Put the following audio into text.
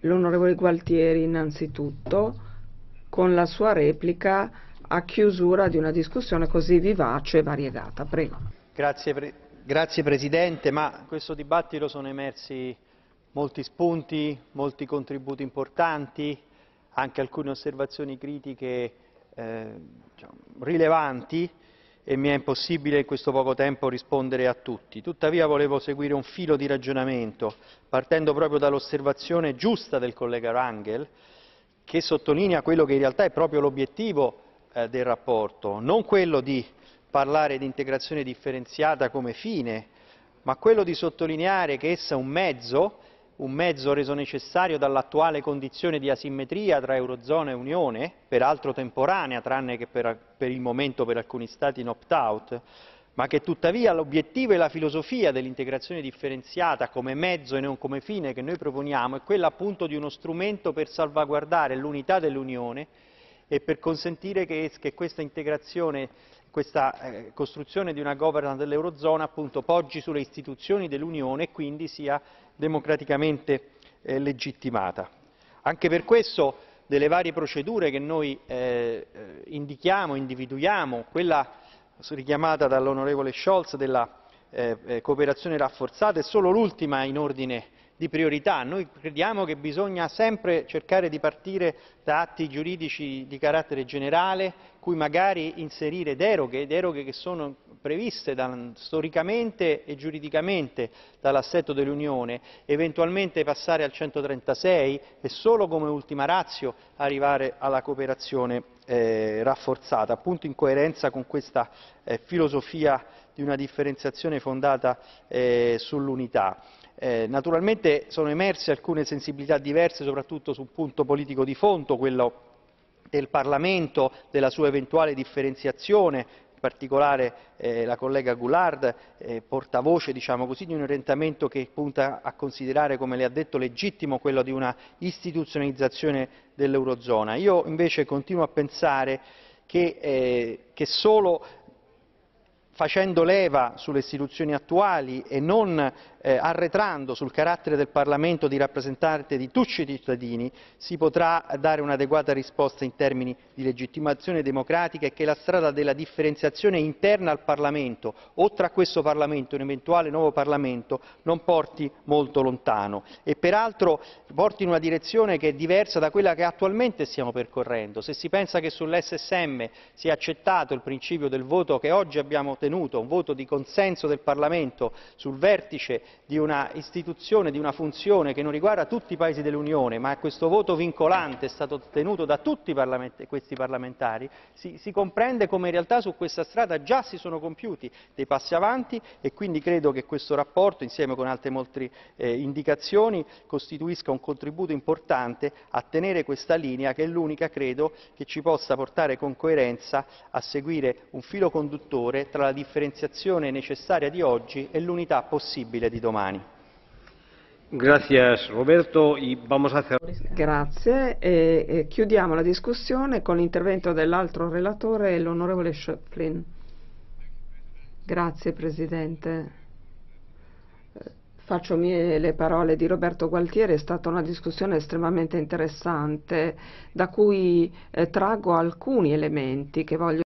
l'onorevole Gualtieri innanzitutto con la sua replica a chiusura di una discussione così vivace e variegata. Prego. Grazie, pre grazie Presidente, ma in questo dibattito sono emersi molti spunti, molti contributi importanti, anche alcune osservazioni critiche eh, diciamo, rilevanti e mi è impossibile in questo poco tempo rispondere a tutti. Tuttavia volevo seguire un filo di ragionamento, partendo proprio dall'osservazione giusta del collega Rangel, che sottolinea quello che in realtà è proprio l'obiettivo eh, del rapporto, non quello di parlare di integrazione differenziata come fine, ma quello di sottolineare che essa è un mezzo, un mezzo reso necessario dall'attuale condizione di asimmetria tra Eurozona e Unione, peraltro temporanea, tranne che per, per il momento per alcuni Stati in opt-out, ma che tuttavia l'obiettivo e la filosofia dell'integrazione differenziata come mezzo e non come fine che noi proponiamo è quella appunto di uno strumento per salvaguardare l'unità dell'Unione e per consentire che, che questa integrazione, questa eh, costruzione di una governance dell'Eurozona appunto poggi sulle istituzioni dell'Unione e quindi sia democraticamente eh, legittimata. Anche per questo delle varie procedure che noi eh, eh indichiamo, individuiamo, quella richiamata dall'onorevole Scholz della eh, eh, cooperazione rafforzata è solo l'ultima in ordine di priorità. Noi crediamo che bisogna sempre cercare di partire da atti giuridici di carattere generale, cui magari inserire deroghe, deroghe che sono previste da, storicamente e giuridicamente dall'assetto dell'Unione, eventualmente passare al 136 e solo come ultima ratio arrivare alla cooperazione eh, rafforzata, appunto in coerenza con questa eh, filosofia di una differenziazione fondata eh, sull'unità. Eh, naturalmente sono emerse alcune sensibilità diverse, soprattutto sul punto politico di fondo, quello del Parlamento, della sua eventuale differenziazione, in particolare eh, la collega Goulard, eh, portavoce diciamo così, di un orientamento che punta a considerare, come le ha detto, legittimo quello di una istituzionalizzazione dell'Eurozona. Io invece continuo a pensare che, eh, che solo facendo leva sulle istituzioni attuali e non eh, arretrando sul carattere del Parlamento di rappresentante di tutti i cittadini, si potrà dare un'adeguata risposta in termini di legittimazione democratica e che la strada della differenziazione interna al Parlamento, o tra questo Parlamento e un eventuale nuovo Parlamento, non porti molto lontano e peraltro porti in una direzione che è diversa da quella che attualmente stiamo percorrendo. Se si pensa che sull'SSM sia accettato il principio del voto che oggi abbiamo ottenuto, un voto di consenso del Parlamento sul vertice di una istituzione, di una funzione che non riguarda tutti i Paesi dell'Unione, ma questo voto vincolante è stato ottenuto da tutti questi parlamentari, si, si comprende come in realtà su questa strada già si sono compiuti dei passi avanti e quindi credo che questo rapporto, insieme con altre molte eh, indicazioni, costituisca un contributo importante a tenere questa linea che è l'unica, credo, che ci possa portare con coerenza a seguire un filo conduttore tra la differenziazione necessaria di oggi e l'unità possibile di domani. Gracias Roberto y vamos a Grazie e, e chiudiamo la discussione con l'intervento dell'altro relatore, l'onorevole Schöpflin. Grazie Presidente. Faccio mie le parole di Roberto Gualtieri, è stata una discussione estremamente interessante da cui eh, traggo alcuni elementi che voglio